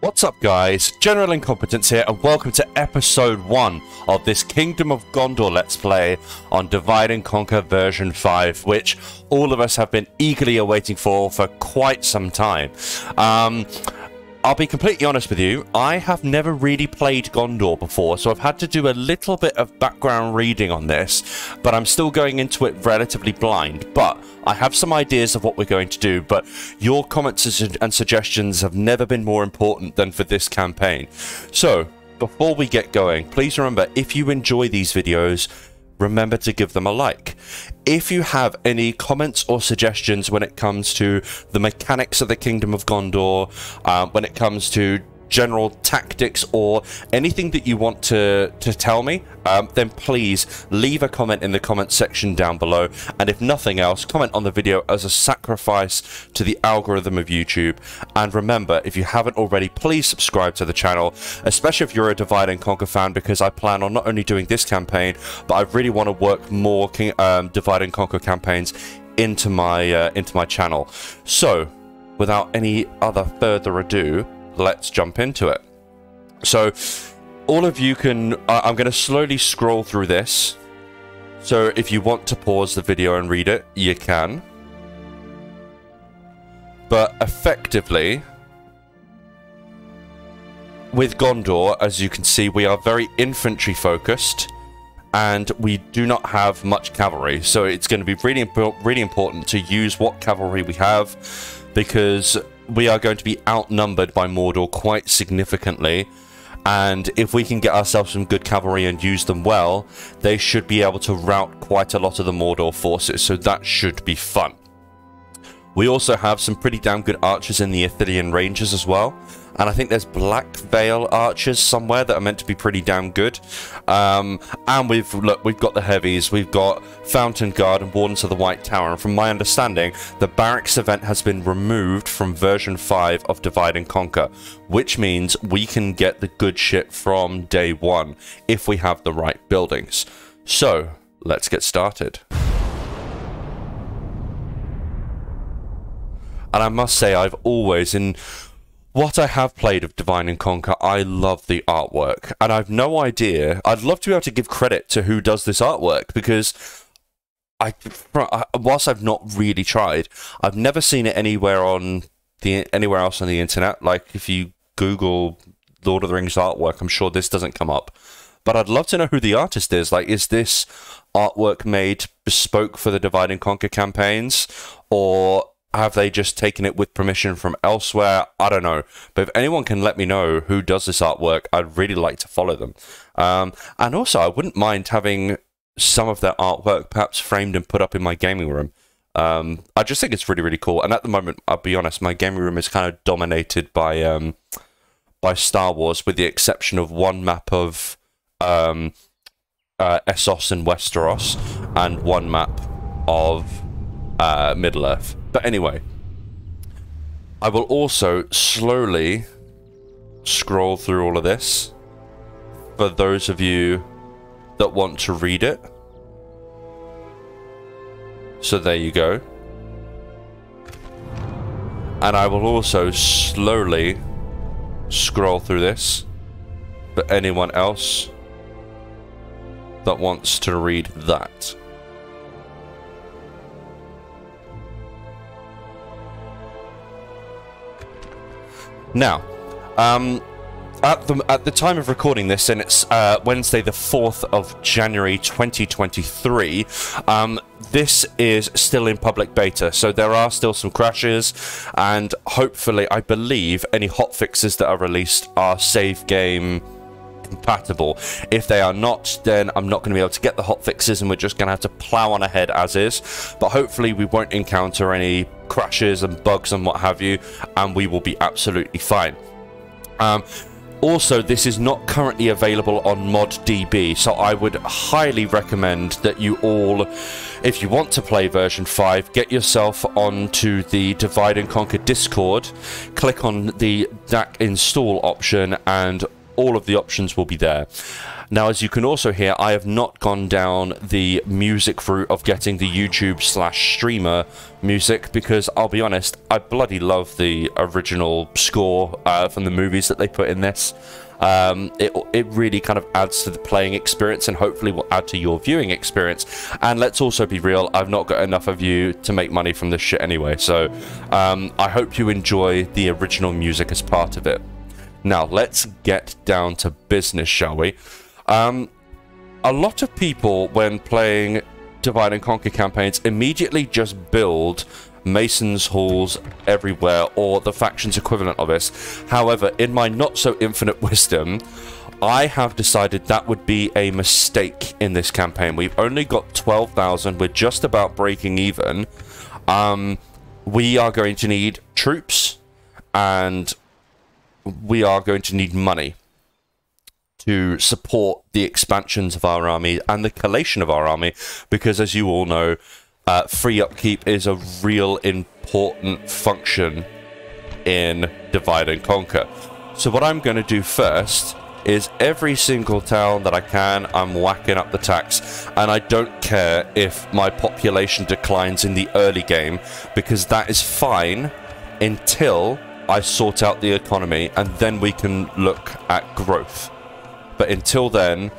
What's up guys, General Incompetence here and welcome to episode 1 of this Kingdom of Gondor Let's Play on Divide and Conquer version 5 which all of us have been eagerly awaiting for for quite some time. Um, I'll be completely honest with you, I have never really played Gondor before, so I've had to do a little bit of background reading on this, but I'm still going into it relatively blind. But I have some ideas of what we're going to do, but your comments and suggestions have never been more important than for this campaign. So, before we get going, please remember, if you enjoy these videos, remember to give them a like. If you have any comments or suggestions when it comes to the mechanics of the Kingdom of Gondor, uh, when it comes to general tactics or anything that you want to, to tell me, um, then please leave a comment in the comment section down below. And if nothing else, comment on the video as a sacrifice to the algorithm of YouTube. And remember, if you haven't already, please subscribe to the channel, especially if you're a Divide and Conquer fan, because I plan on not only doing this campaign, but I really want to work more King, um, Divide and Conquer campaigns into my uh, into my channel. So, without any other further ado, let's jump into it. So, all of you can... I'm going to slowly scroll through this. So, if you want to pause the video and read it, you can. But effectively, with Gondor, as you can see, we are very infantry focused and we do not have much cavalry. So it's going to be really, really important to use what cavalry we have because we are going to be outnumbered by Mordor quite significantly. And if we can get ourselves some good cavalry and use them well, they should be able to rout quite a lot of the Mordor forces. So that should be fun. We also have some pretty damn good archers in the Ithilien Rangers as well. And I think there's Black Veil archers somewhere that are meant to be pretty damn good. Um, and we've look, we've got the heavies, we've got Fountain Guard and Wardens of the White Tower. And from my understanding, the barracks event has been removed from version 5 of Divide and Conquer, which means we can get the good shit from day one if we have the right buildings. So, let's get started. And I must say, I've always, in what I have played of Divide and Conquer, I love the artwork. And I've no idea. I'd love to be able to give credit to who does this artwork because I, whilst I've not really tried, I've never seen it anywhere on the anywhere else on the internet. Like if you Google Lord of the Rings artwork, I'm sure this doesn't come up. But I'd love to know who the artist is. Like, is this artwork made bespoke for the Divide and Conquer campaigns, or have they just taken it with permission from elsewhere? I don't know. But if anyone can let me know who does this artwork, I'd really like to follow them. Um, and also, I wouldn't mind having some of their artwork perhaps framed and put up in my gaming room. Um, I just think it's really, really cool. And at the moment, I'll be honest, my gaming room is kind of dominated by um, by Star Wars, with the exception of one map of um, uh, Essos and Westeros, and one map of uh, Middle Earth. But anyway, I will also slowly scroll through all of this for those of you that want to read it. So there you go. And I will also slowly scroll through this for anyone else that wants to read that. Now, um, at the at the time of recording this, and it's uh, Wednesday, the fourth of January, 2023. Um, this is still in public beta, so there are still some crashes, and hopefully, I believe any hot fixes that are released are save game compatible. If they are not, then I'm not going to be able to get the hot fixes, and we're just going to have to plow on ahead as is. But hopefully, we won't encounter any crashes and bugs and what have you, and we will be absolutely fine. Um, also, this is not currently available on ModDB, so I would highly recommend that you all, if you want to play version 5, get yourself onto the Divide and Conquer Discord, click on the DAC install option, and all of the options will be there. Now, as you can also hear, I have not gone down the music route of getting the YouTube slash streamer music because I'll be honest, I bloody love the original score uh, from the movies that they put in this. Um, it, it really kind of adds to the playing experience and hopefully will add to your viewing experience. And let's also be real, I've not got enough of you to make money from this shit anyway. So um, I hope you enjoy the original music as part of it. Now, let's get down to business, shall we? Um, a lot of people, when playing Divide and Conquer campaigns, immediately just build Mason's Halls everywhere, or the faction's equivalent of this. However, in my not so infinite wisdom, I have decided that would be a mistake in this campaign. We've only got 12,000. We're just about breaking even. Um, we are going to need troops, and we are going to need money to support the expansions of our army and the collation of our army because as you all know uh, free upkeep is a real important function in divide and conquer so what i'm going to do first is every single town that I can, I'm whacking up the tax. And I don't care if my population declines in the early game, because that is fine until I sort out the economy, and then we can look at growth. But until then,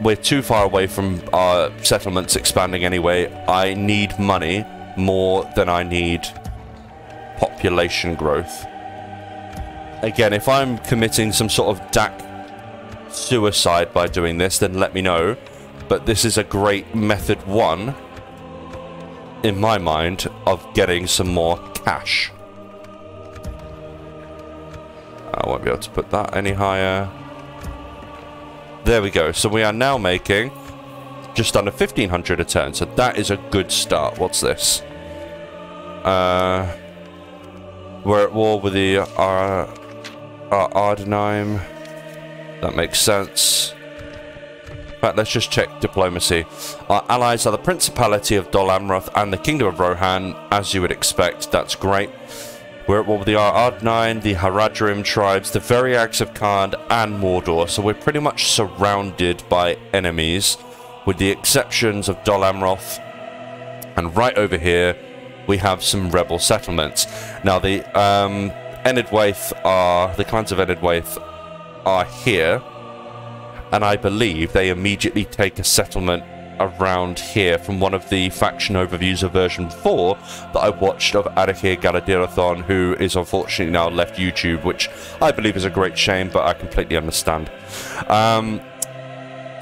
we're too far away from our settlements expanding anyway. I need money more than I need population growth. Again, if I'm committing some sort of DAC suicide by doing this, then let me know. But this is a great method one, in my mind, of getting some more cash. I won't be able to put that any higher. There we go. So we are now making just under 1500 a turn. So that is a good start. What's this? Uh, we're at war with the uh, uh, Ardenheim. That makes sense. Right, let's just check diplomacy. Our allies are the Principality of Dol Amroth and the Kingdom of Rohan, as you would expect. That's great. We're at war with the Ardnine, the Haradrim tribes, the Variags of Khand, and Mordor, so we're pretty much surrounded by enemies, with the exceptions of Dol Amroth. And right over here, we have some rebel settlements. Now, the um, Enedwaith are, the clans of Enedwaith are here, and I believe they immediately take a settlement around here from one of the faction overviews of version 4 that I watched of Adahir Galadirathon, who is unfortunately now left YouTube, which I believe is a great shame, but I completely understand. Um,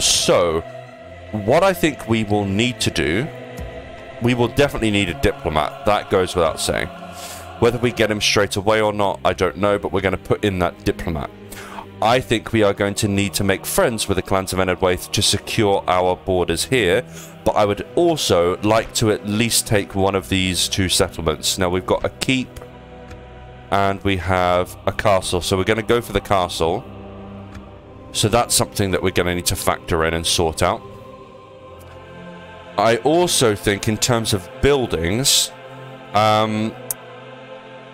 so, what I think we will need to do, we will definitely need a diplomat. That goes without saying. Whether we get him straight away or not, I don't know, but we're going to put in that diplomat. I think we are going to need to make friends with the clans of Enedwaith to secure our borders here, but I would also like to at least take one of these two settlements. Now we've got a keep and we have a castle, so we're going to go for the castle. So that's something that we're going to need to factor in and sort out. I also think in terms of buildings, um,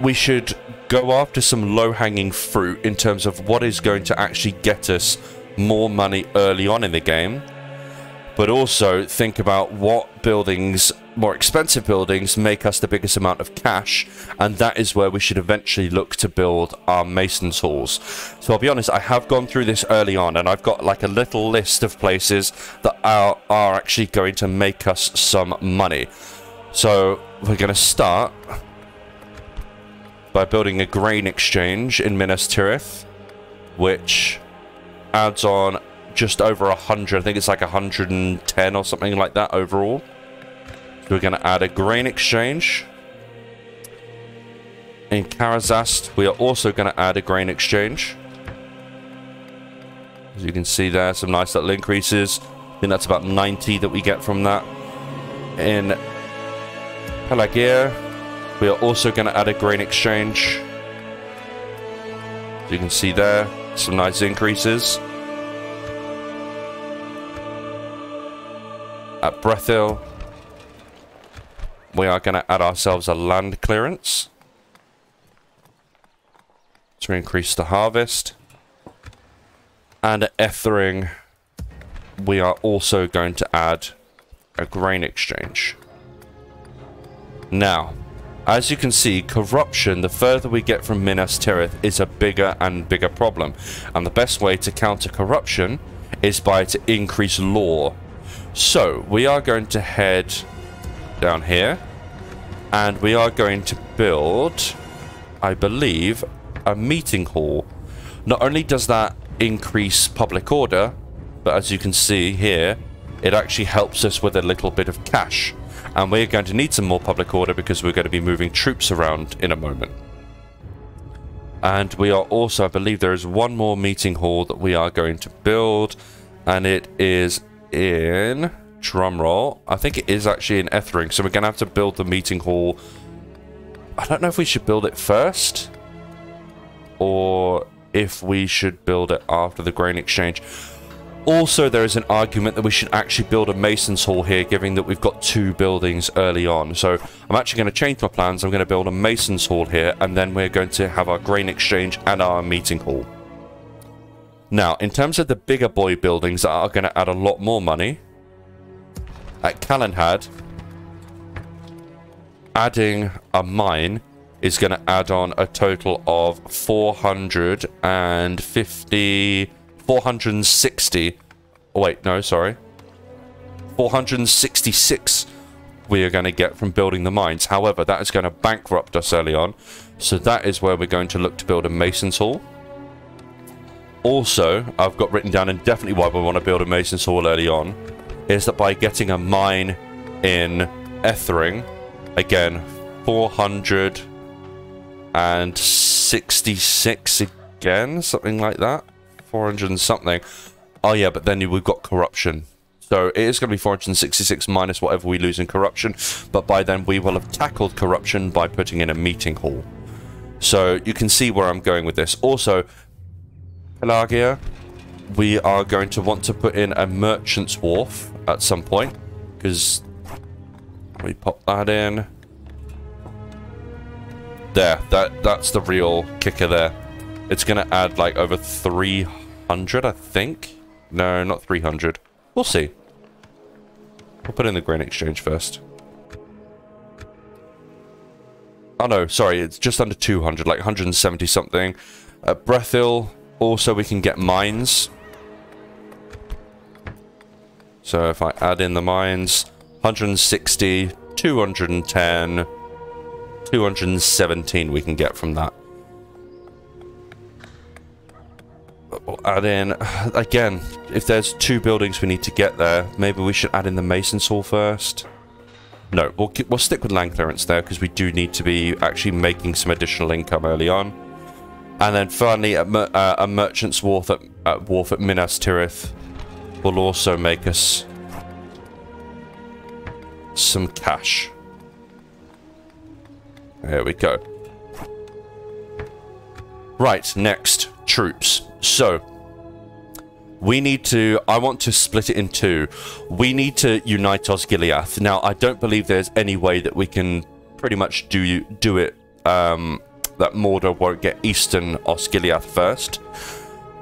we should go after some low-hanging fruit in terms of what is going to actually get us more money early on in the game. But also think about what buildings, more expensive buildings, make us the biggest amount of cash. And that is where we should eventually look to build our Mason's Halls. So I'll be honest, I have gone through this early on and I've got like a little list of places that are, are actually going to make us some money. So we're going to start by building a grain exchange in Minas Tirith, which adds on just over 100. I think it's like 110 or something like that overall. So we're going to add a grain exchange. In Karazast, we are also going to add a grain exchange. As you can see there, some nice little increases. I think that's about 90 that we get from that. In Pelargir, we are also going to add a grain exchange. You can see there, some nice increases. At Brethil, we are going to add ourselves a land clearance to increase the harvest. And at Ethering, we are also going to add a grain exchange. Now, as you can see, corruption, the further we get from Minas Tirith, is a bigger and bigger problem. And the best way to counter corruption is by to increase law. So, we are going to head down here. And we are going to build, I believe, a meeting hall. Not only does that increase public order, but as you can see here, it actually helps us with a little bit of cash. And we're going to need some more public order because we're going to be moving troops around in a moment. And we are also, I believe there is one more meeting hall that we are going to build. And it is in, drumroll, I think it is actually in Ethering. So we're going to have to build the meeting hall. I don't know if we should build it first. Or if we should build it after the grain exchange. Also, there is an argument that we should actually build a Mason's Hall here, given that we've got two buildings early on. So I'm actually going to change my plans. I'm going to build a Mason's Hall here, and then we're going to have our grain exchange and our meeting hall. Now, in terms of the bigger boy buildings that are going to add a lot more money, at Calenhad, adding a mine is going to add on a total of 450... 460. Oh, wait, no, sorry. 466 we are going to get from building the mines. However, that is going to bankrupt us early on. So that is where we're going to look to build a Mason's Hall. Also, I've got written down and definitely why we want to build a Mason's Hall early on, is that by getting a mine in Ethering, again, 466 again, something like that. 400 and something. Oh yeah, but then we've got corruption. So it is going to be 466 minus whatever we lose in corruption. But by then we will have tackled corruption by putting in a meeting hall. So you can see where I'm going with this. Also, Pelargir, we are going to want to put in a merchant's wharf at some point. Because we pop that in. There, that that's the real kicker there. It's going to add like over 300 100, I think. No, not 300. We'll see. We'll put in the grain exchange first. Oh no, sorry, it's just under 200, like 170 something. At Brethil, also we can get mines. So if I add in the mines, 160, 210, 217 we can get from that. Add in, again, if there's two buildings we need to get there, maybe we should add in the Mason's Hall first. No, we'll, we'll stick with land clearance there because we do need to be actually making some additional income early on. And then finally, a, uh, a merchant's wharf at, at, wharf at Minas Tirith will also make us some cash. There we go. Right, next, troops. So, we need to, I want to split it in two. We need to unite Osgiliath. Now, I don't believe there's any way that we can pretty much do do it, um, that Mordor won't get Eastern Osgiliath first.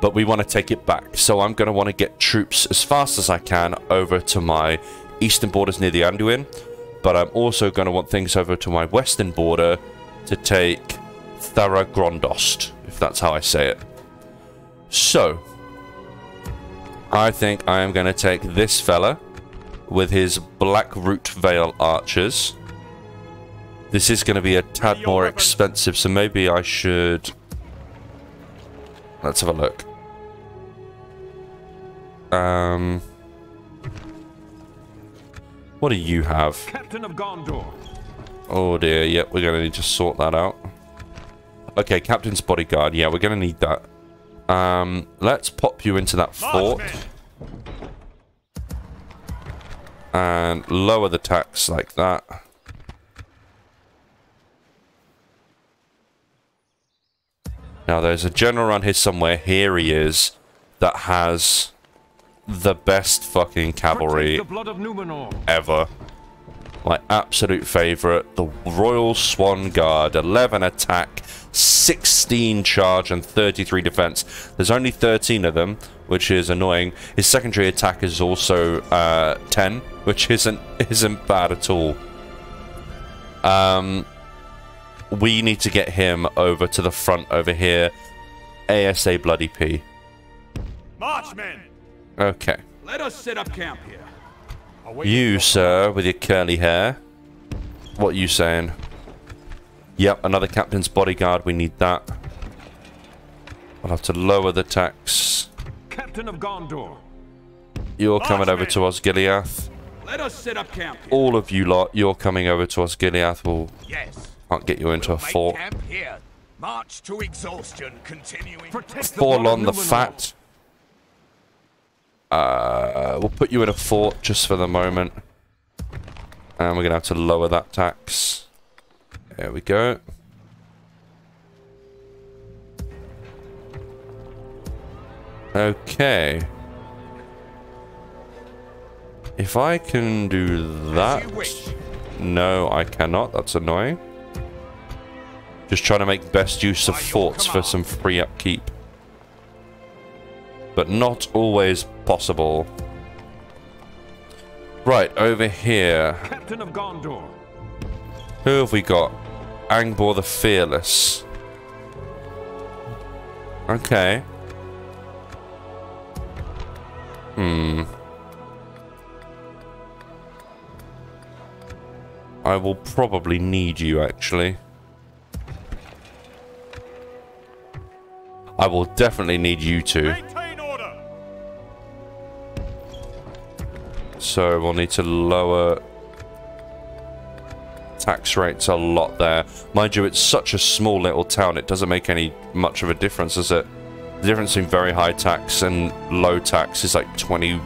But we want to take it back. So I'm going to want to get troops as fast as I can over to my eastern borders near the Anduin. But I'm also going to want things over to my western border to take Thara-Grondost, if that's how I say it. So, I think I am going to take this fella with his black root Vale archers. This is going to be a tad more expensive, so maybe I should... Let's have a look. Um... What do you have? Captain of Gondor. Oh dear, yep, we're going to need to sort that out. Okay, Captain's Bodyguard. Yeah, we're going to need that. Um, let's pop you into that fort. And lower the tax like that. Now there's a general around here somewhere, here he is, that has the best fucking cavalry ever. My absolute favourite, the Royal Swan Guard. 11 attack, 16 charge, and 33 defense. There's only 13 of them, which is annoying. His secondary attack is also uh, 10, which isn't isn't bad at all. Um, we need to get him over to the front over here. ASA bloody P. Marchmen! Okay. Let us set up camp here. Awaiting You, sir, with your curly hair. What are you saying? Yep, another captain's bodyguard. We need that. I'll have to lower the tax. Captain of Gondor. You're coming over to Marchman. Osgiliath. Let us set up camp here. All of you lot, you're coming over to Osgiliath. We'll Yes. can't get you into a Make fort. camp here. March to exhaustion, continuing. Protect Fall blood on the Numenor. fat. Uh, we'll put you in a fort just for the moment. And we're going to have to lower that tax. There we go. Okay. If I can do that... No, I cannot. That's annoying. Just trying to make best use of forts for some free upkeep. But not always possible. Right, over here. Captain of Gondor. Who have we got? Angbor the Fearless. Okay. Hmm. I will probably need you, actually. I will definitely need you two. So we'll need to lower tax rates a lot there. Mind you, it's such a small little town, it doesn't make any much of a difference, does it? The difference between very high tax and low tax is like 20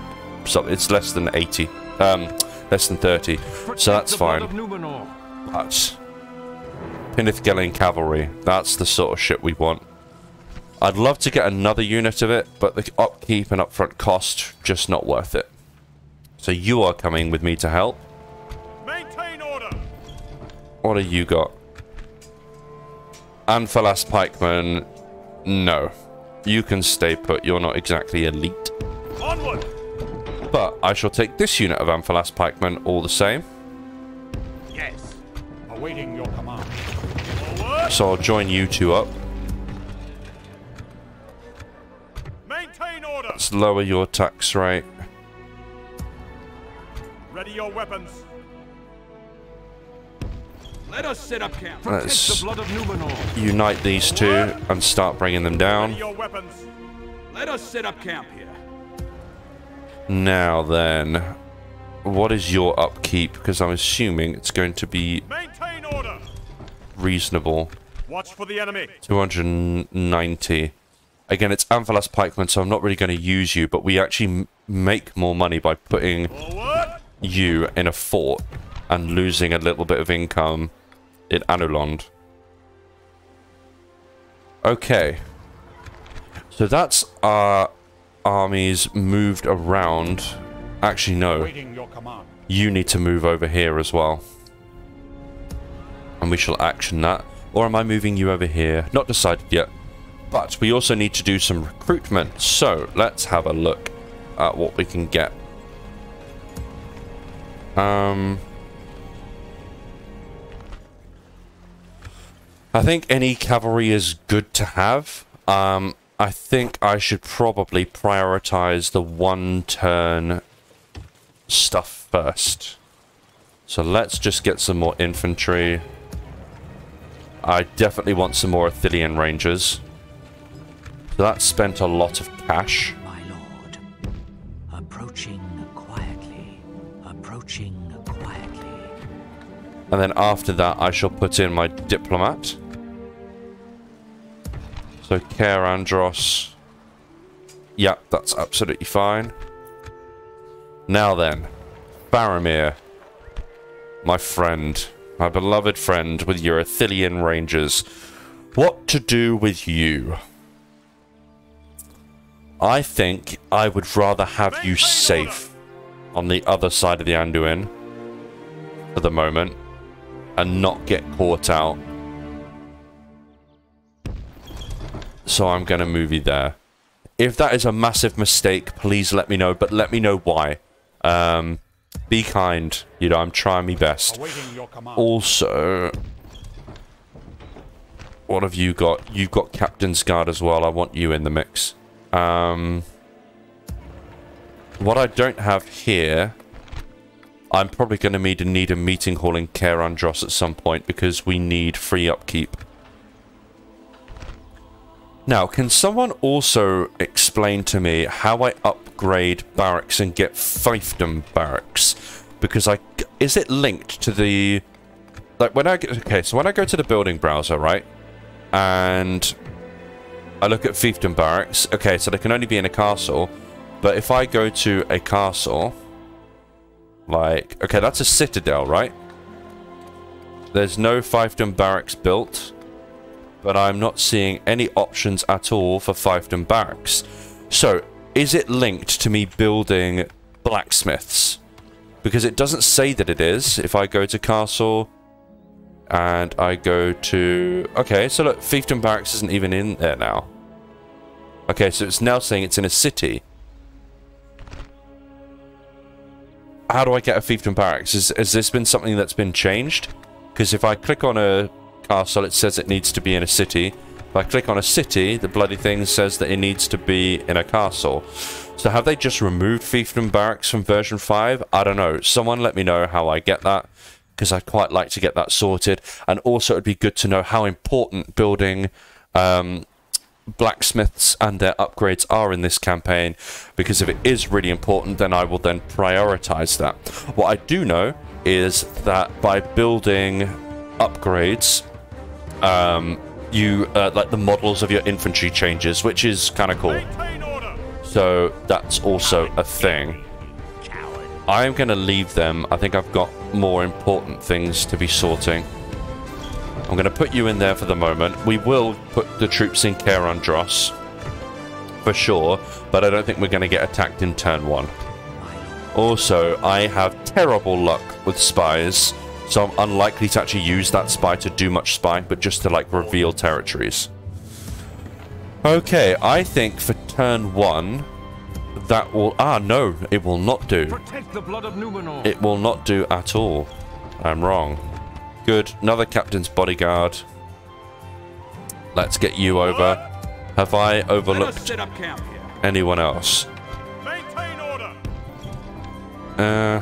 something. It's less than 80. Um, less than 30. So that's fine. That's Pinithgelian cavalry. That's the sort of shit we want. I'd love to get another unit of it, but the upkeep and upfront cost, just not worth it. So you are coming with me to help. Maintain order! What have you got? Anfalas Pikeman, no. You can stay put, you're not exactly elite. Onward! But I shall take this unit of Anfalas Pikemen all the same. Yes. Awaiting your command. Forward! So I'll join you two up. Maintain order! Let's lower your tax rate. Ready your weapons. Let us set up camp. Let's the blood of Numenor. unite these two and start bringing them Ready down. your weapons. Let us set up camp here. Now then, what is your upkeep? Because I'm assuming it's going to be Maintain order! reasonable. Watch for the enemy. 290. Again, it's Anfalas Pikeman, so I'm not really going to use you, but we actually make more money by putting Forward! You in a fort and losing a little bit of income in Anulond. Okay. So that's our armies moved around. Actually, no. Awaiting your command. You need to move over here as well. And we shall action that. Or am I moving you over here? Not decided yet. But we also need to do some recruitment. So let's have a look at what we can get. Um, I think any cavalry is good to have. Um, I think I should probably prioritize the one turn stuff first. So let's just get some more infantry. I definitely want some more Ithilien Rangers. So that spent a lot of cash. Quietly. And then after that, I shall put in my diplomat. So, Cair Andros. Yep, that's absolutely fine. Now then, Faramir. My friend. My beloved friend with your Ithilien Rangers. What to do with you? I think I would rather have you safe on the other side of the Anduin for the moment and not get caught out. So I'm going to move you there. If that is a massive mistake, please let me know, but let me know why. Um, be kind. You know, I'm trying my best. Awaiting your command. Also, what have you got? You've got Captain's Guard as well. I want you in the mix. Um, what I don't have here, I'm probably going to need need a meeting hall in Cair at some point because we need free upkeep. Now, can someone also explain to me how I upgrade barracks and get fiefdom barracks? Because I is it linked to the like when I get okay, so when I go to the building browser, right, and I look at fiefdom barracks. Okay, so they can only be in a castle, but if I go to a castle, like okay, that's a citadel, right? There's no fiefdom barracks built but I'm not seeing any options at all for fiefdom barracks. So, is it linked to me building blacksmiths? Because it doesn't say that it is. If I go to castle and I go to... Okay, so look, fiefdom barracks isn't even in there now. Okay, so it's now saying it's in a city. How do I get a fiefdom barracks? Is, has this been something that's been changed? Because if I click on a castle, it says it needs to be in a city. If I click on a city, the bloody thing says that it needs to be in a castle. So have they just removed fiefdom barracks from version 5? I don't know. Someone let me know how I get that, because I'd quite like to get that sorted. And also it'd be good to know how important building um, blacksmiths and their upgrades are in this campaign, because if it is really important, then I will then prioritize that. What I do know is that by building upgrades um, you uh, like the models of your infantry changes, which is kind of cool. So that's also a thing. I'm going to leave them. I think I've got more important things to be sorting. I'm going to put you in there for the moment. We will put the troops in Cair Andros for sure, but I don't think we're going to get attacked in turn one. Also, I have terrible luck with spies. So I'm unlikely to actually use that spy to do much spy, but just to like reveal territories. Okay, I think for turn one, that will... Ah, no, it will not do. Protect the blood of Numenor. It will not do at all. I'm wrong. Good, another captain's bodyguard. Let's get you over. Have I overlooked set up camp here. anyone else? Maintain order. Uh,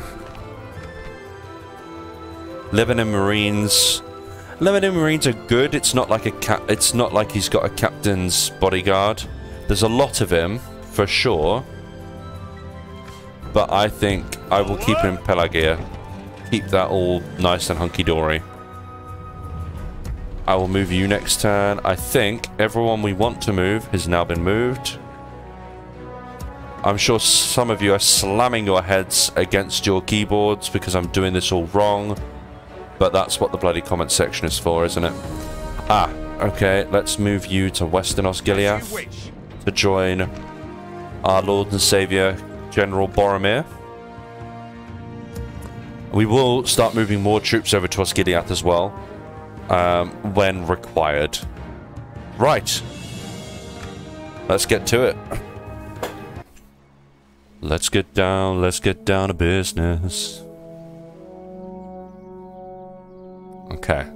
Lebennin Marines. Lebennin Marines are good. It's not like a cap. It's not like he's got a captain's bodyguard. There's a lot of him for sure. But I think I will keep him Pelargir. Keep that all nice and hunky dory. I will move you next turn. I think everyone we want to move has now been moved. I'm sure some of you are slamming your heads against your keyboards because I'm doing this all wrong. But that's what the bloody comment section is for, isn't it? Ah, okay. Let's move you to Western Osgiliath to join our Lord and Saviour, General Boromir. We will start moving more troops over to Osgiliath as well, um, when required. Right. Let's get to it. Let's get down, let's get down to business. Okay.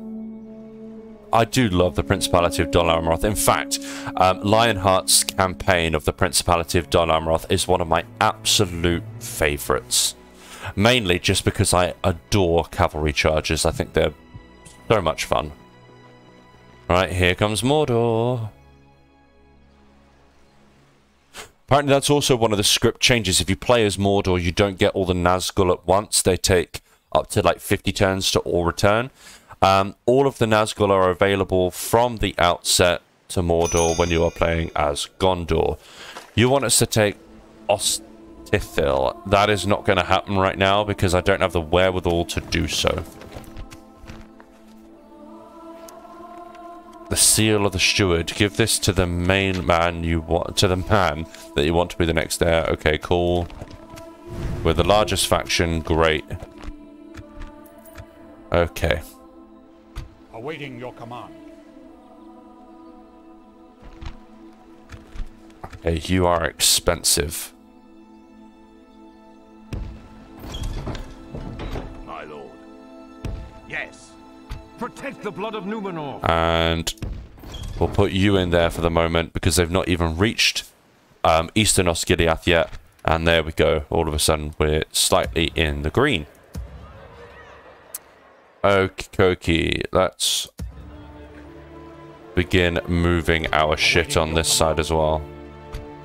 I do love the Principality of Dol Amroth. In fact, um, Lionheart's campaign of the Principality of Dol Amroth is one of my absolute favourites. Mainly just because I adore cavalry charges. I think they're so much fun. Right, here comes Mordor. Apparently that's also one of the script changes. If you play as Mordor, you don't get all the Nazgul at once. They take up to like 50 turns to all return. Um, all of the Nazgul are available from the outset to Mordor when you are playing as Gondor. You want us to take Ostithil. That is not going to happen right now because I don't have the wherewithal to do so. The seal of the steward. Give this to the main man you want to the man that you want to be the next heir. Okay, cool. We're the largest faction, great. Okay. Awaiting your command. Okay, you are expensive. My lord. Yes. Protect the blood of Numenor. And we'll put you in there for the moment because they've not even reached um, Eastern Osgiliath yet. And there we go. All of a sudden, we're slightly in the green. Okie dokie. Let's begin moving our shit on this side as well.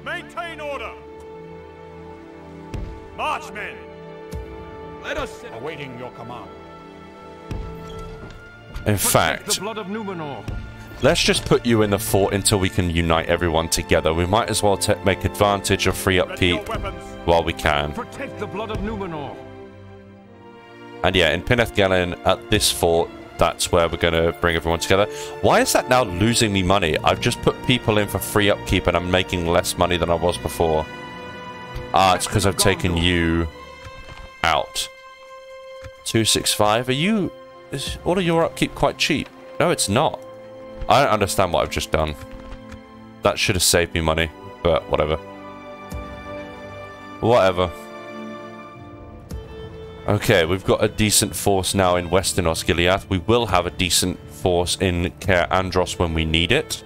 Maintain order. Marchmen. Let us set Awaiting your command. In fact, the blood of Numenor. let's just put you in the fort until we can unite everyone together. We might as well make advantage of free upkeep while we can. Protect the blood of Numenor. And yeah, in Pinnath Gelin, at this fort, that's where we're going to bring everyone together. Why is that now losing me money? I've just put people in for free upkeep and I'm making less money than I was before. Ah, it's because I've taken you out. 265, are you... Is all of your upkeep quite cheap? No, it's not. I don't understand what I've just done. That should have saved me money, but whatever. Whatever. Okay, we've got a decent force now in Western Osgiliath. We will have a decent force in Cair Andros when we need it.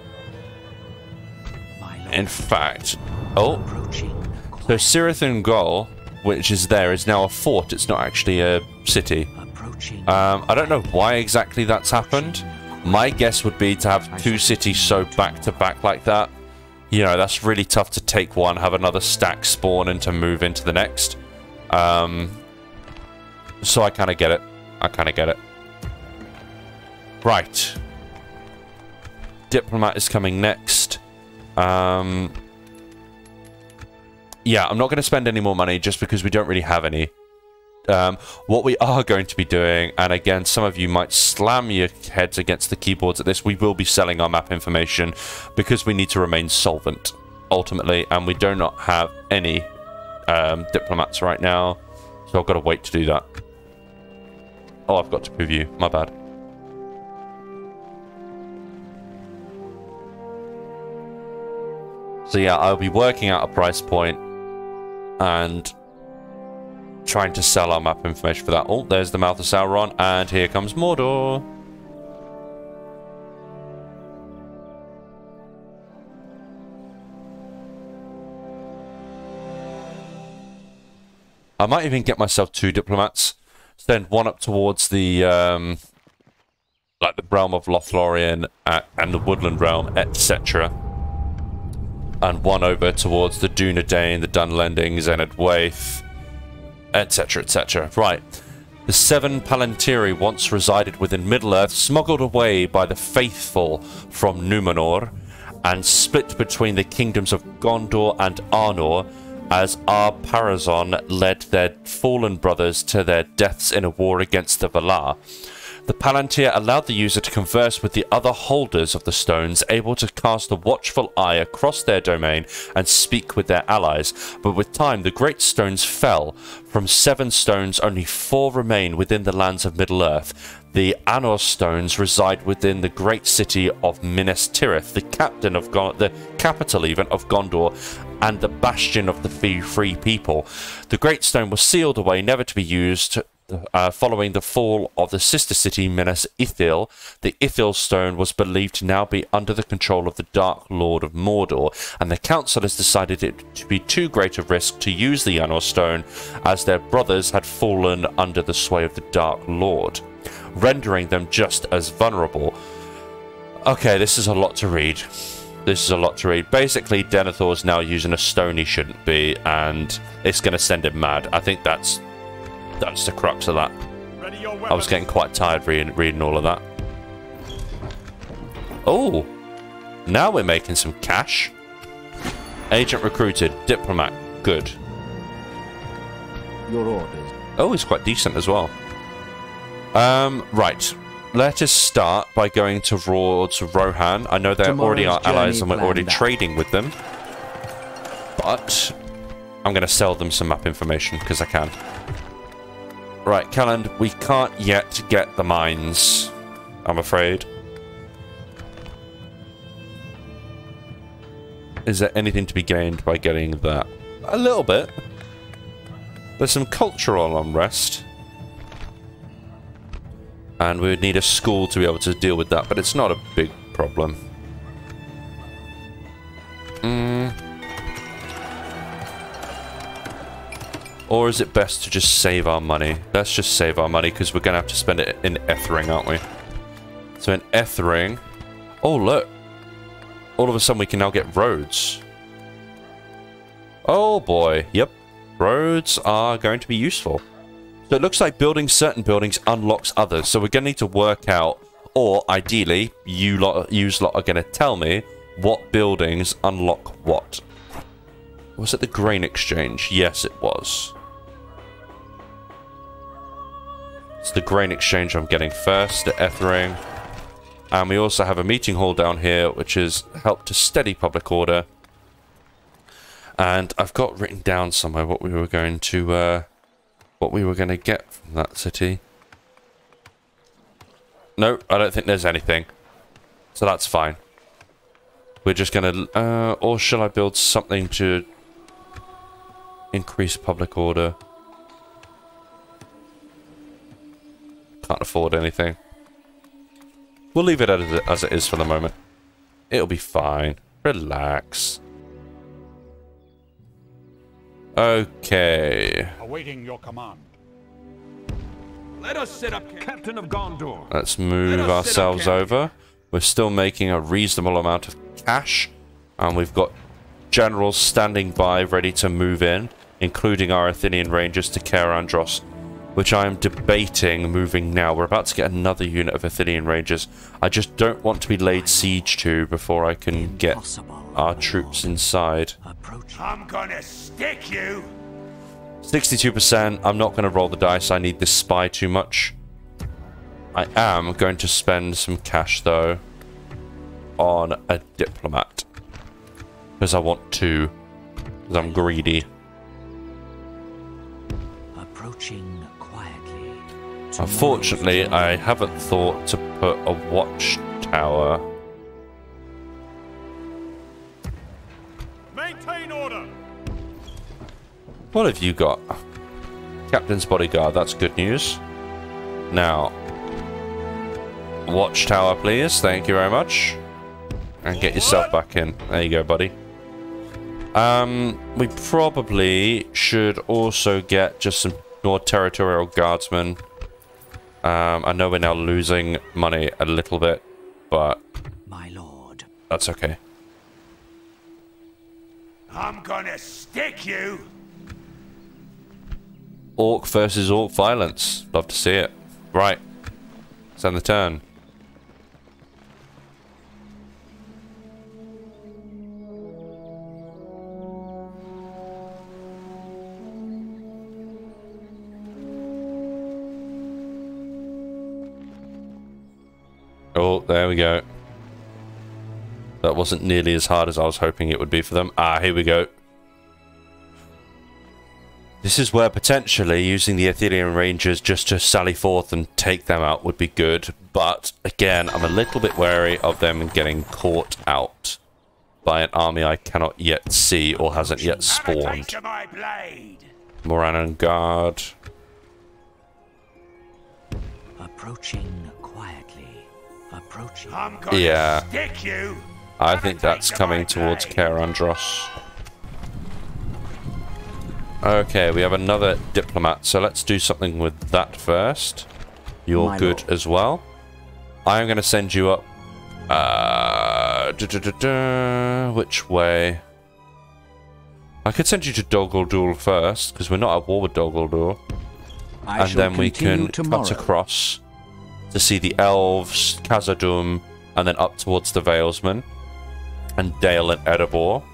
In fact, oh, so quietly. Cirith Ungol, which is there, is now a fort. It's not actually a city. Um, I don't know why exactly that's happened. My guess would be to have two cities so back to back like that. You know, that's really tough to take one, have another stack spawn, and to move into the next. Um, so I kind of get it. I kind of get it. Right. Diplomat is coming next. Um, yeah, I'm not going to spend any more money just because we don't really have any. Um, what we are going to be doing, and again, some of you might slam your heads against the keyboards at this, we will be selling our map information because we need to remain solvent, ultimately, and we do not have any um, diplomats right now, so I've got to wait to do that. Oh, I've got to you. My bad. So yeah, I'll be working out a price point and trying to sell our map information for that. Oh, there's the mouth of Sauron, and here comes Mordor. I might even get myself two diplomats. Send one up towards the um, like the realm of Lothlorien uh, and the Woodland realm, etc. And one over towards the Dunedain, the Dunlending, Zenith Waith, etc., etc. Right. The seven Palantiri once resided within Middle-earth, smuggled away by the faithful from Numenor, and split between the kingdoms of Gondor and Arnor, as Ar-Pharazon led their fallen brothers to their deaths in a war against the Valar. The Palantir allowed the user to converse with the other holders of the stones, able to cast a watchful eye across their domain and speak with their allies. But with time, the great stones fell. From seven stones, only four remain within the lands of Middle-earth. The Anor stones reside within the great city of Minas Tirith, the captain of Gon- the capital even of Gondor, and the bastion of the free people. The great stone was sealed away, never to be used. Uh, following the fall of the sister city Minas Ithil, the Ithil stone was believed to now be under the control of the Dark Lord of Mordor, and the council has decided it to be too great a risk to use the Anor stone, as their brothers had fallen under the sway of the Dark Lord, rendering them just as vulnerable. Okay, this is a lot to read. This is a lot to read. Basically, Denethor's now using a stone he shouldn't be, and it's going to send him mad. I think that's that's the crux of that. Ready your weapons. I was getting quite tired reading, reading all of that. Oh, now we're making some cash. Agent recruited, diplomat, good. Your orders. Oh, he's quite decent as well. Um, right. Let us start by going towards Rohan. I know they're already our allies and we're already planned out. trading with them. But I'm going to sell them some map information because I can. Right, Calland, we can't yet get the mines. I'm afraid. Is there anything to be gained by getting that? A little bit. There's some cultural unrest. And we would need a school to be able to deal with that, but it's not a big problem. Mm. Or is it best to just save our money? Let's just save our money because we're going to have to spend it in Ethring, aren't we? So in Ethring... Oh, look. All of a sudden we can now get roads. Oh boy. Yep. Roads are going to be useful. So it looks like building certain buildings unlocks others. So we're going to need to work out, or ideally, you lot, you lot are going to tell me what buildings unlock what. Was it the grain exchange? Yes, it was. It's the grain exchange I'm getting first at Ethring. And we also have a meeting hall down here, which has helped to steady public order. And I've got written down somewhere what we were going to, uh, what we were going to get from that city. No, I don't think there's anything. So that's fine. We're just going to, uh, or shall I build something to increase public order? Can't afford anything. We'll leave it as it is for the moment. It'll be fine. Relax. Okay. Awaiting your command. Let us set up. Captain of Gondor. Let's move Let us sit up ourselves over. We're still making a reasonable amount of cash. And we've got generals standing by ready to move in, including our Ithilien Rangers to Cair Andros, which I am debating moving now. We're about to get another unit of Ithilien Rangers. I just don't want to be laid siege to before I can get our troops inside. I'm gonna stick you. 62%. I'm not going to roll the dice. I need this spy too much. I am going to spend some cash, though, on a diplomat. Because I want to. Because I'm greedy. Unfortunately, I haven't thought to put a watchtower. Maintain order. What have you got? Captain's bodyguard. That's good news. Now, watchtower, please. Thank you very much. And get yourself back in. There you go, buddy. Um, we probably should also get just some more territorial guardsmen. Um, I know we're now losing money a little bit, but My lord. that's okay. I'm gonna stick you. Orc versus orc violence. Love to see it. Right. Send the turn. Oh, there we go. That wasn't nearly as hard as I was hoping it would be for them. Ah, here we go. This is where potentially using the Ithilien Rangers just to sally forth and take them out would be good, but again, I'm a little bit wary of them getting caught out by an army I cannot yet see or hasn't yet spawned. taste of my blade. Moran Guard. Approaching quietly. Approaching. I'm gonna Yeah. stick you. I think that's taste of my coming towards blade. Andros. Okay, we have another diplomat, so let's do something with that first. You're My good lord. as well. I am going to send you up. Uh, duh, duh, duh, duh, which way? I could send you to Doggle first, because we're not at war with Doggle I and then we can tomorrow. cut across to see the elves, Khazad-dûm, and then up towards the Valesmen, and Dale and Erebor.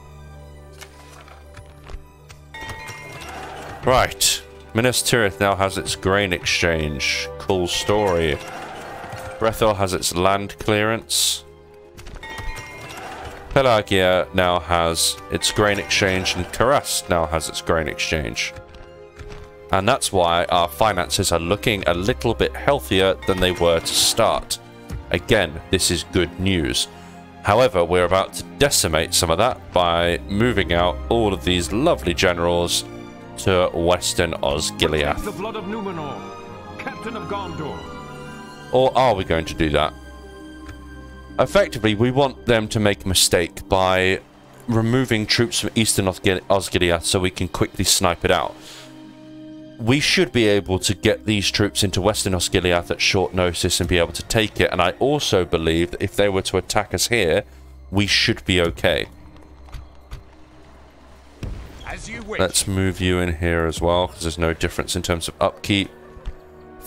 Right, Minas Tirith now has its grain exchange. Cool story. Brethel has its land clearance. Pelargir now has its grain exchange, and Karast now has its grain exchange. And that's why our finances are looking a little bit healthier than they were to start. Again, this is good news. However, we're about to decimate some of that by moving out all of these lovely generals to Western Osgiliath. the blood of Numenor. Captain of Gondor. Or are we going to do that? Effectively, we want them to make a mistake by removing troops from Eastern Osgiliath so we can quickly snipe it out. We should be able to get these troops into Western Osgiliath at short notice and be able to take it. And I also believe that if they were to attack us here, we should be okay. As you wish. Let's move you in here as well, because there's no difference in terms of upkeep.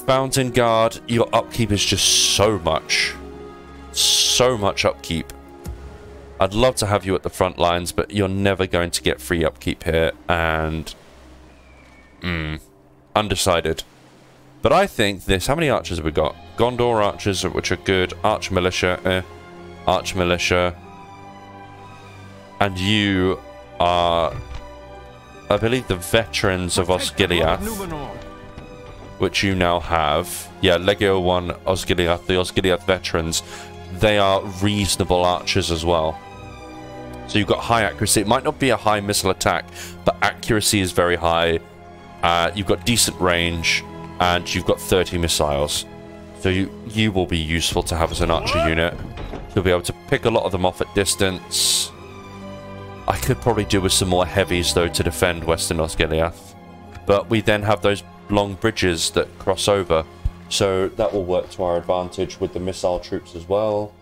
Fountain Guard, your upkeep is just so much. So much upkeep. I'd love to have you at the front lines, but you're never going to get free upkeep here, and... Mm, undecided. But I think this... How many archers have we got? Gondor archers, which are good. Arch militia, eh. Arch militia. And you are I believe the veterans of Osgiliath, which you now have. Yeah, Legio 1 Osgiliath, the Osgiliath veterans, they are reasonable archers as well. So you've got high accuracy. It might not be a high missile attack, but accuracy is very high. Uh, you've got decent range, and you've got 30 missiles. So you, you will be useful to have as an archer unit. You'll be able to pick a lot of them off at distance. I could probably do with some more heavies though to defend Western Osgiliath. But we then have those long bridges that cross over. So that will work to our advantage with the missile troops as well.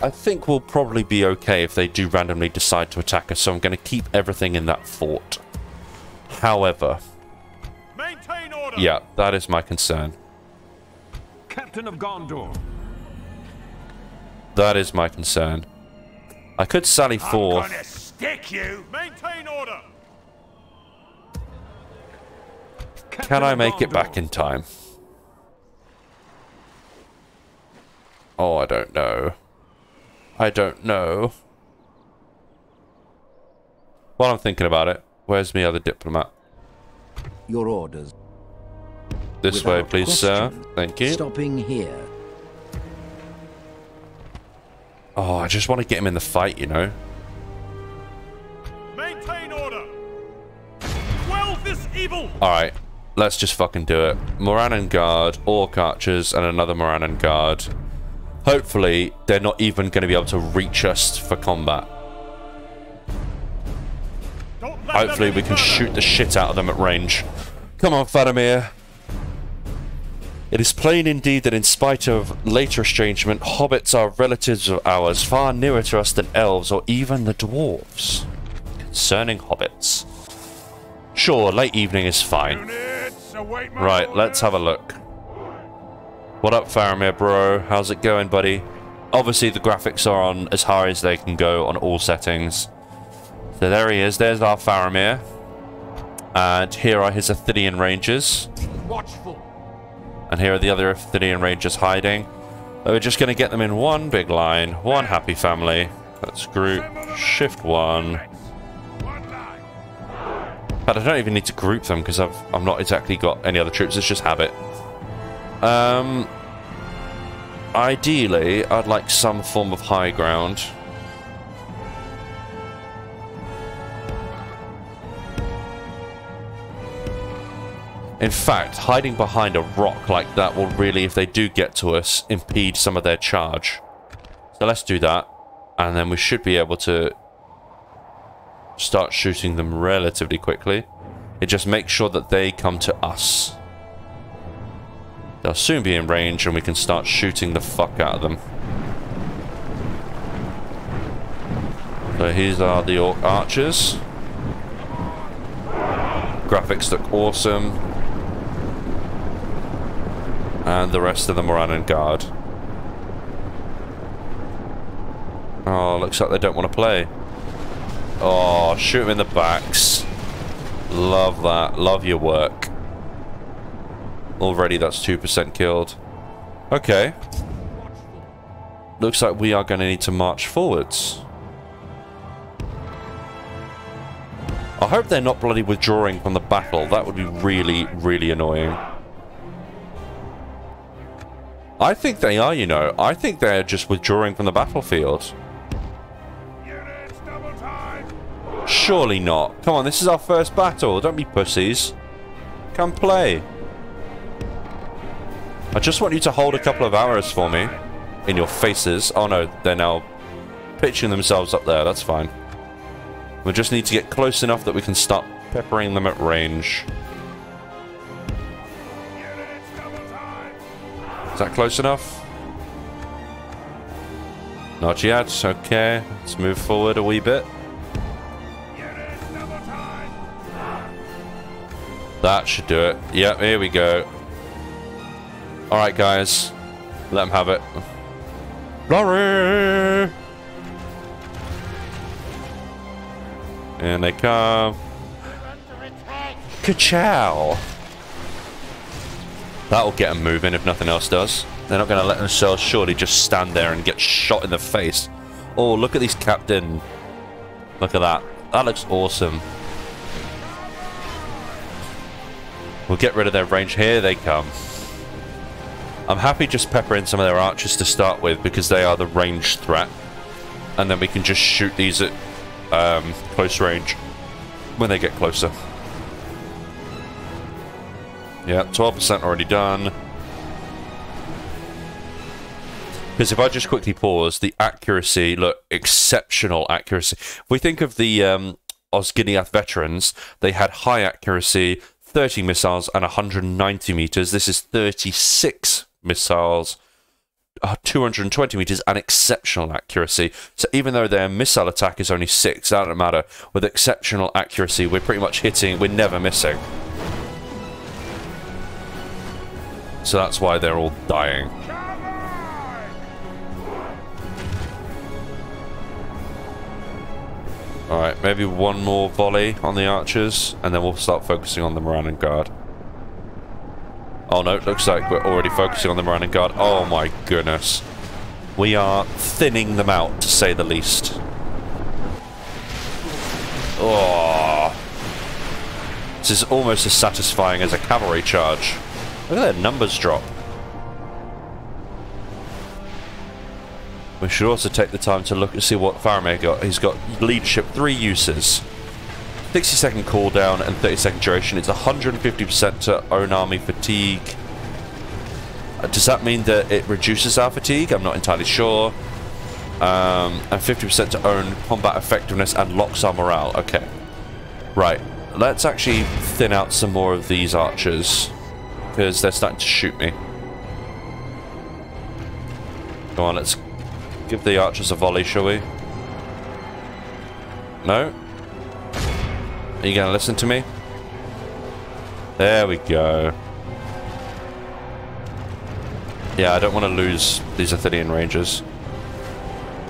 I think we'll probably be okay if they do randomly decide to attack us. So I'm going to keep everything in that fort. However, order. yeah, that is my concern. Captain of Gondor. That is my concern. I could sally I'm forth. gonna stick you. Maintain order. Can I of make it back in time? Oh, I don't know. I don't know. While I'm thinking about it, where's my other diplomat? Your orders. This way, Without please, sir. Thank you. Stopping here. Oh, I just want to get him in the fight, you know. Maintain order. Quell this evil. Alright, let's just fucking do it. Morannon Guard, Orc Archers, and another Morannon Guard. Hopefully, they're not even going to be able to reach us for combat. Don't let Hopefully we can further. shoot the shit out of them at range. Come on, Faramir. It is plain indeed that in spite of later estrangement, hobbits are relatives of ours, far nearer to us than elves or even the dwarves. Concerning hobbits. Sure, late evening is fine. Right, let's have a look. What up, Faramir, bro? How's it going, buddy? Obviously, the graphics are on as high as they can go on all settings. So there he is. There's our Faramir. And here are his Ithilien Rangers. Watchful. And here are the other Ithilien Rangers hiding. We're just going to get them in one big line. One happy family. Let's group. Shift one. But I don't even need to group them because I've I've not exactly got any other troops. It's just habit. Um. Ideally, I'd like some form of high ground. In fact, hiding behind a rock like that will really, if they do get to us, impede some of their charge. So let's do that. And then we should be able to start shooting them relatively quickly. It just makes sure that they come to us. They'll soon be in range and we can start shooting the fuck out of them. So these are the orc archers. Graphics look awesome. And the rest of them are on guard. Oh, looks like they don't want to play. Oh, shoot them in the backs. Love that. Love your work. Already that's 2% killed. Okay. Looks like we are going to need to march forwards. I hope they're not bloody withdrawing from the battle. That would be really, really annoying. I think they are, you know. I think they're just withdrawing from the battlefield. Surely not. Come on, this is our first battle. Don't be pussies. Come play. I just want you to hold a couple of arrows for me. In your faces. Oh no, they're now pitching themselves up there. That's fine. We just need to get close enough that we can start peppering them at range. Is that close enough? Not yet. Okay. Let's move forward a wee bit. That should do it. Yep, here we go. Alright, guys. Let them have it. Glory! And they come. Ka-chow! That'll get them moving if nothing else does. They're not going to let themselves surely just stand there and get shot in the face. Oh, look at these captain. Look at that. That looks awesome. We'll get rid of their range. Here they come. I'm happy just peppering some of their archers to start with because they are the range threat. And then we can just shoot these at um, close range when they get closer. Yeah, 12% already done. Because if I just quickly pause, the accuracy, look, exceptional accuracy. If we think of the um, Osgiliath veterans, they had high accuracy, 30 missiles and 190 meters. This is 36 missiles, uh, 220 meters, and exceptional accuracy. So even though their missile attack is only 6, that doesn't matter. With exceptional accuracy, we're pretty much hitting, we're never missing. So that's why they're all dying. Alright, maybe one more volley on the archers, and then we'll start focusing on the Morannon Guard. Oh no, it looks like we're already focusing on the Morannon Guard. Oh my goodness. We are thinning them out, to say the least. Oh. This is almost as satisfying as a cavalry charge. Look at their numbers drop. We should also take the time to look and see what Faramir got. He's got leadership, three uses. 60 second cooldown and 30 second duration. It's 150% to own army fatigue. Uh, does that mean that it reduces our fatigue? I'm not entirely sure. Um, and 50% to own combat effectiveness and locks our morale. Okay. Right. Let's actually thin out some more of these archers. Because they're starting to shoot me. Come on, let's give the archers a volley, shall we? No? Are you going to listen to me? There we go. Yeah, I don't want to lose these Ithilien Rangers.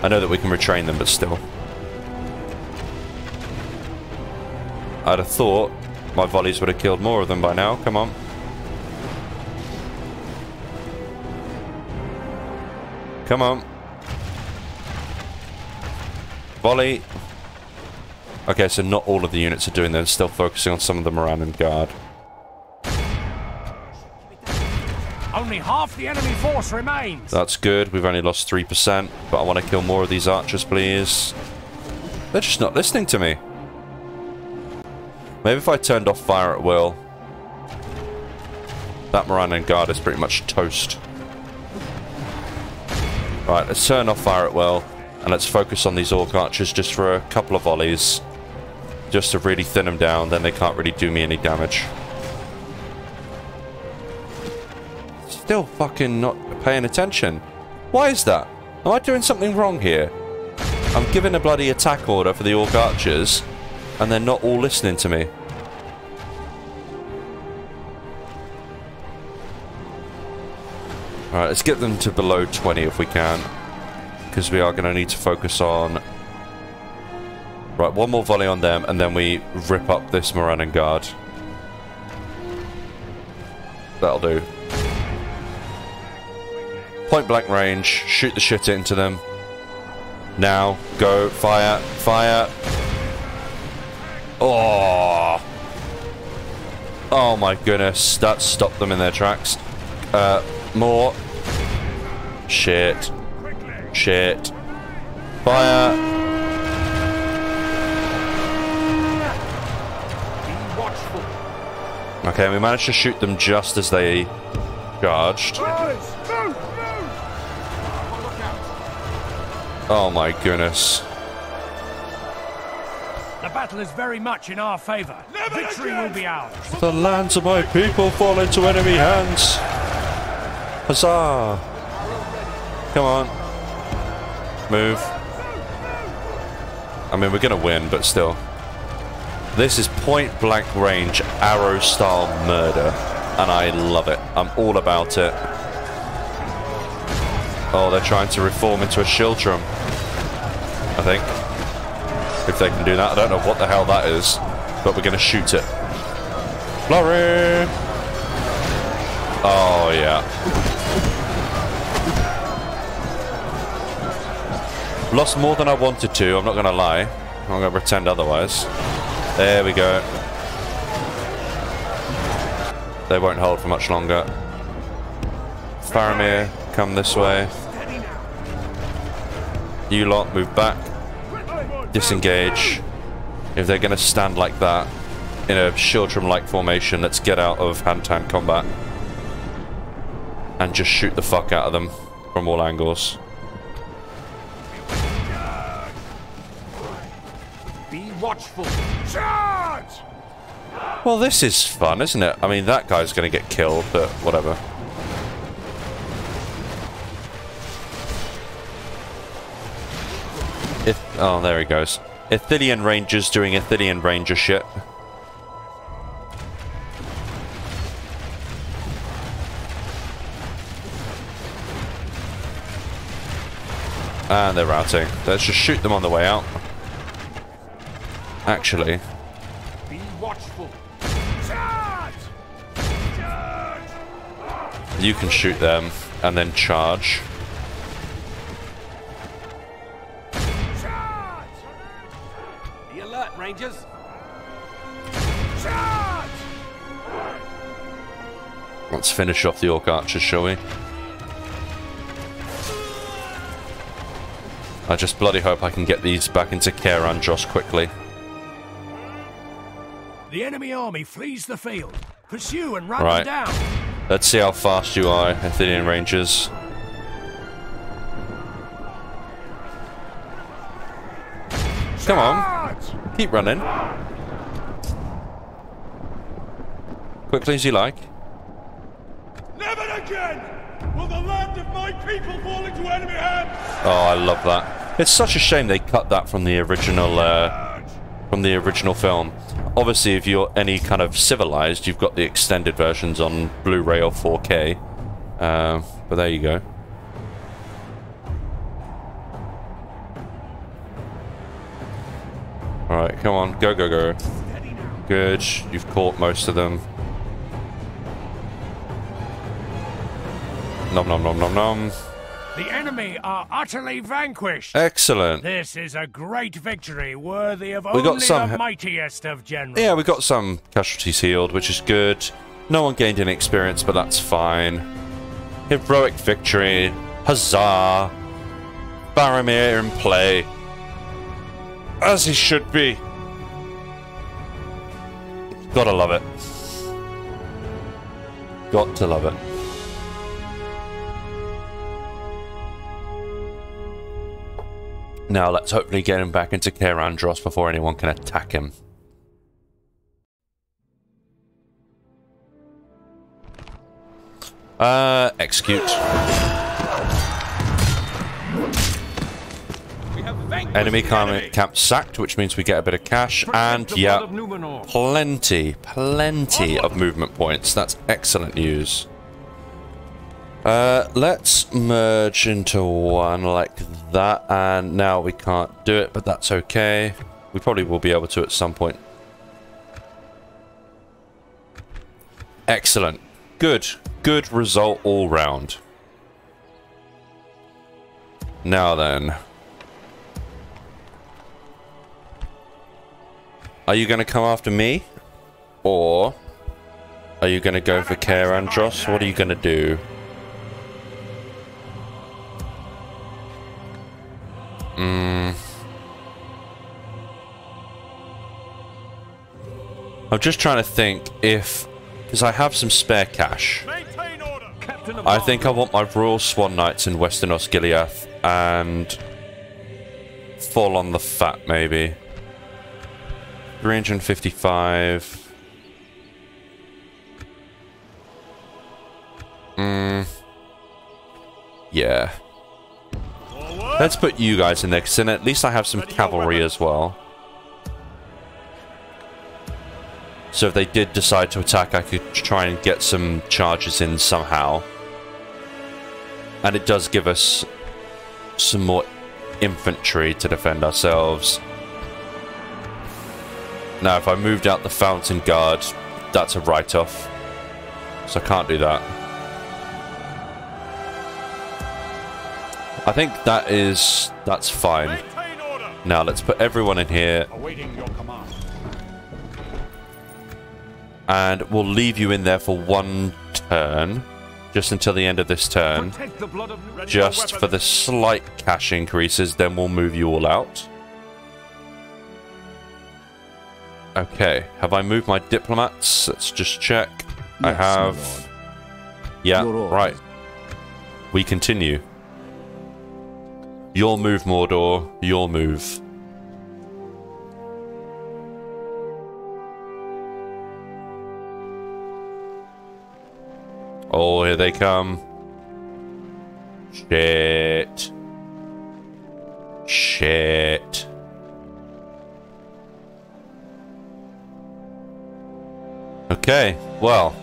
I know that we can retrain them, but still. I'd have thought my volleys would have killed more of them by now. Come on. Come on. Volley. Okay, so not all of the units are doing that. Still focusing on some of the Morannon Guard. Only half the enemy force remains. That's good. We've only lost 3%, but I want to kill more of these archers, please. They're just not listening to me. Maybe if I turned off fire at will. That Morannon Guard is pretty much toast. Right, let's turn off fire at will. And let's focus on these Orc Archers just for a couple of volleys. Just to really thin them down, then they can't really do me any damage. Still fucking not paying attention. Why is that? Am I doing something wrong here? I'm giving a bloody attack order for the Orc Archers, and they're not all listening to me. Alright, let's get them to below 20 if we can. Because we are going to need to focus on... Right, one more volley on them, and then we rip up this Morannon Guard. That'll do. Point blank range, shoot the shit into them. Now, go, fire, fire. Oh. Oh my goodness. That stopped them in their tracks. Uh, more. Shit. Shit. Fire. Okay, we managed to shoot them just as they charged. Boys, move, move! Look out. Oh my goodness. The battle is very much in our favor. Victory will be ours. The lands of my people fall into enemy hands. Huzzah! Come on. Move. I mean, we're going to win, but still. This is point blank range, arrow style murder. And I love it. I'm all about it. Oh, they're trying to reform into a Shiltram. I think. If they can do that. I don't know what the hell that is. But we're going to shoot it. Flurry! Oh, yeah. Lost more than I wanted to, I'm not going to lie. I'm going to pretend otherwise. There we go. They won't hold for much longer. Faramir, come this way. You lot, move back. Disengage. If they're going to stand like that, in a Shiltram-like formation, let's get out of hand-to-hand combat. And just shoot the fuck out of them from all angles. Watchful. Charge! Well, this is fun, isn't it? I mean, that guy's going to get killed, but whatever. If, oh, there he goes. Ithilien Rangers doing Ithilien Ranger shit. And they're routing. Let's just shoot them on the way out. Actually, Be watchful. Charge! Charge! You can shoot them and then charge. Be alert, Rangers. Charge! Let's finish off the Orc Archers, shall we? I just bloody hope I can get these back into Cair Andros quickly. The enemy army flees the field. Pursue and run Right. them down. Let's see how fast you are, Ithilien Rangers. Come on, keep running. Quickly as you like. Never again will the land of my people fall into enemy hands! Oh, I love that. It's such a shame they cut that from the original uh, from the original film. Obviously, if you're any kind of civilized, you've got the extended versions on Blu-ray or 4K. Uh, but there you go. All right, come on, go, go, go. Good, you've caught most of them. Nom nom nom nom nom. The enemy are utterly vanquished. Excellent. This is a great victory worthy of We got only some- the mightiest of generals. Yeah, we got some casualties healed, which is good. No one gained any experience, but that's fine. Heroic victory. Huzzah. Faramir in play. As he should be. Gotta love it. Got to love it. Now let's hopefully get him back into Cair Andros before anyone can attack him. Uh, execute. We have vanquished Enemy camp, camp sacked, which means we get a bit of cash, Protect and yeah, blood of Numenor. plenty, plenty of movement points. That's excellent news. Uh, let's merge into one like that, and now we can't do it, but that's okay. We probably will be able to at some point. Excellent. Good. Good result all round. Now then. Are you going to come after me? Or are you going to go for Cair Andros? What are you going to do? Mm. I'm just trying to think if... Because I have some spare cash. Maintain order! Captain of I think I want my Royal Swan Knights in Western Osgiliath and fall on the fat, maybe. 355. Mm. Yeah. Let's put you guys in there, because then at least I have some cavalry as well. So if they did decide to attack, I could try and get some charges in somehow. And it does give us some more infantry to defend ourselves. Now, if I moved out the Fountain Guard, that's a write-off. So I can't do that. I think that is... that's fine. Now, let's put everyone in here, Awaiting your command. and we'll leave you in there for one turn. Just until the end of this turn. The blood of just for the slight cash increases, then we'll move you all out. Okay, have I moved my diplomats? Let's just check. I Yes, my have. Yeah, right. We continue. Your move, Mordor. Your move. Oh, here they come. Shit. Shit. Okay, well.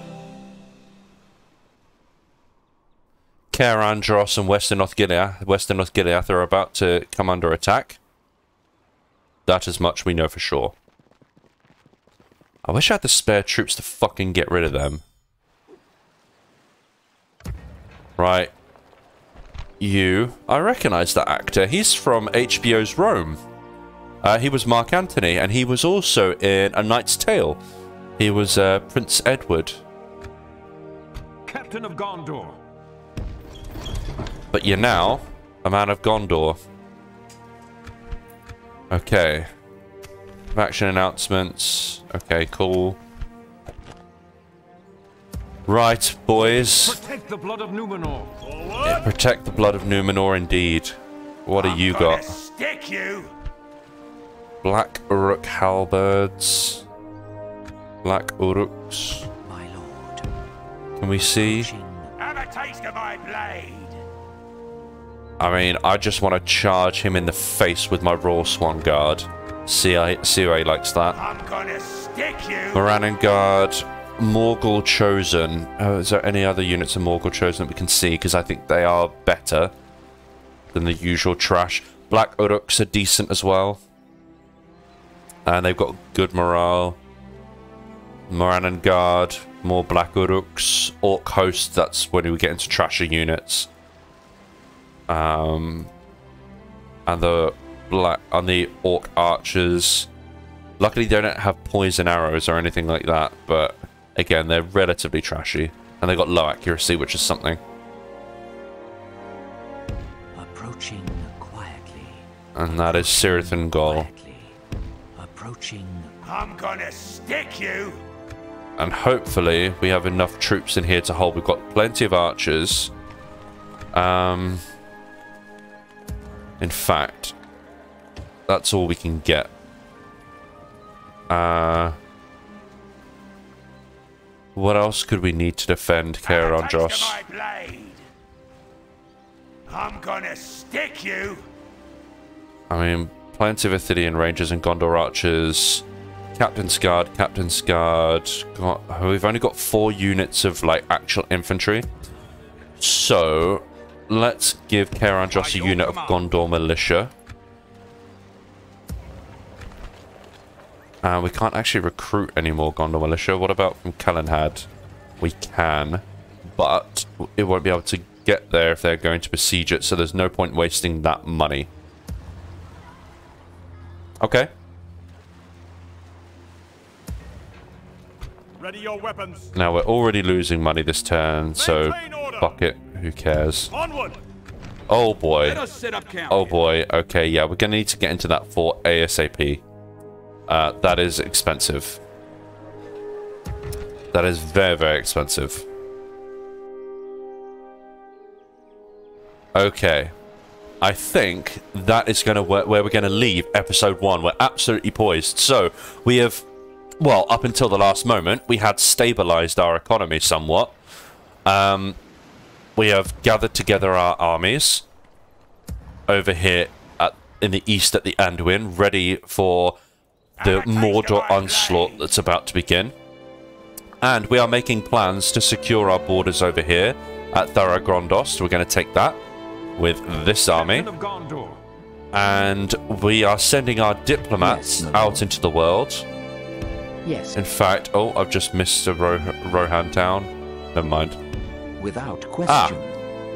Cair Andros and Western North Northgiliath, Western Northgiliath are about to come under attack. That is much we know for sure. I wish I had the spare troops to fucking get rid of them. Right. You. I recognize that actor. He's from HBO's Rome. Uh, he was Mark Antony, and he was also in A Knight's Tale. He was uh, Prince Edward. Captain of Gondor. But you're now a man of Gondor. Okay. Action announcements. Okay, cool. Right, boys. Protect the blood of Numenor. Forward! Protect the blood of Numenor indeed. What have you Gonna got? Stick you! Black Uruk halberds. Black Uruks. My lord. Can we see? Have a taste of my blade! I mean, I just want to charge him in the face with my raw Swan Guard. See, how- see how he likes that. I'm gonna stick you! Morannon Guard, Morgul Chosen. Oh, is there any other units of Morgul Chosen that we can see? Because I think they are better than the usual trash. Black Uruks are decent as well. And they've got good morale. Morannon Guard, more Black Uruks. Orc Host, that's when we get into trasher units. Um, and the black on the Orc Archers. Luckily, they don't have poison arrows or anything like that, but again, they're relatively trashy. And they've got low accuracy, which is something. Approaching quietly. And that is Cirith Ungol. Quietly. Approaching. I'm gonna stick you! And hopefully, we have enough troops in here to hold. We've got plenty of archers. Um, in fact, that's all we can get. Uh, what else could we need to defend Have a Caer taste Andros? of my blade! I'm gonna stick you! I mean, plenty of Ithilien Rangers and Gondor Archers. Captain Guard, Captain. Got, we've only got four units of like actual infantry. So, let's give Cair Andros a unit of Gondor Militia. Uh, we can't actually recruit any more Gondor Militia. What about from Calenhad? We can, but it won't be able to get there if they're going to besiege it, so there's no point wasting that money. Okay. Ready your weapons. Now we're already losing money this turn, so fuck it. Who cares? Onward. Oh boy. us set up camp. Oh boy. Okay, yeah, we're gonna need to get into that fort ASAP. Uh, that is expensive. That is very, very expensive. Okay. I think that is going to where, where we're going to leave episode one. We're absolutely poised. So we have, well, up until the last moment, we had stabilized our economy somewhat. Um, we have gathered together our armies over here at, in the east at the Anduin, ready for the Mordor onslaught that's about to begin. And we are making plans to secure our borders over here at Tharagrondost. We're going to take that with this army. Captain of Gondor. And we are sending our diplomats Yes, out into the world. Yes, In fact, oh, I've just missed a Ro- Rohan town. Never mind. Without Ah. question.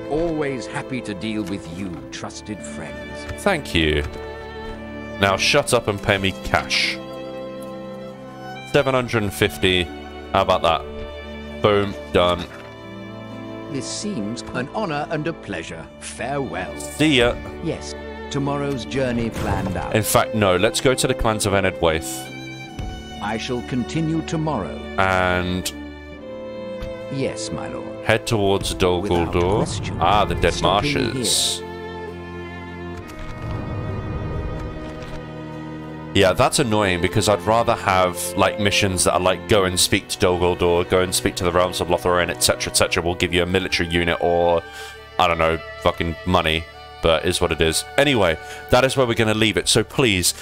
Always happy to deal with you, trusted friends. Thank you. Now shut up and pay me cash. 750. How about that? Boom. Done. This seems an honor and a pleasure. Farewell. See ya. Yes, tomorrow's journey planned out. In fact, no. Let's go to the clans of Enedwaith. I shall continue tomorrow. And Yes, my lord. head towards Dol Guldur. Ah, the Dead Marshes. Yeah, that's annoying because I'd rather have like missions that are like go and speak to Dol Guldur, go and speak to the realms of Lothlorien, etc., etc. We'll give you a military unit or I don't know, fucking money, but is what it is. Anyway, that is where we're going to leave it. So please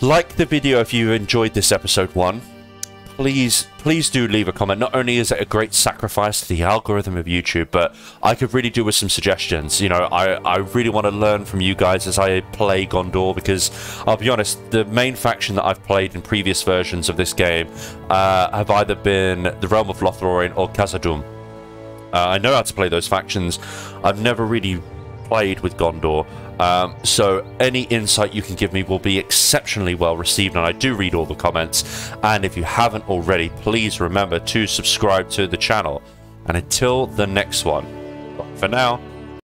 like the video if you enjoyed this episode one please please do leave a comment not only is it a great sacrifice to the algorithm of youtube but i could really do with some suggestions you know i i really want to learn from you guys as i play gondor because i'll be honest the main faction that i've played in previous versions of this game uh, have either been the realm of lothlorien or khazad-dûm uh, I know how to play those factions. I've never really played with Gondor. Um, so any insight you can give me will be exceptionally well received, and I do read all the comments. And if you haven't already, please remember to subscribe to the channel. And until the next one, for now,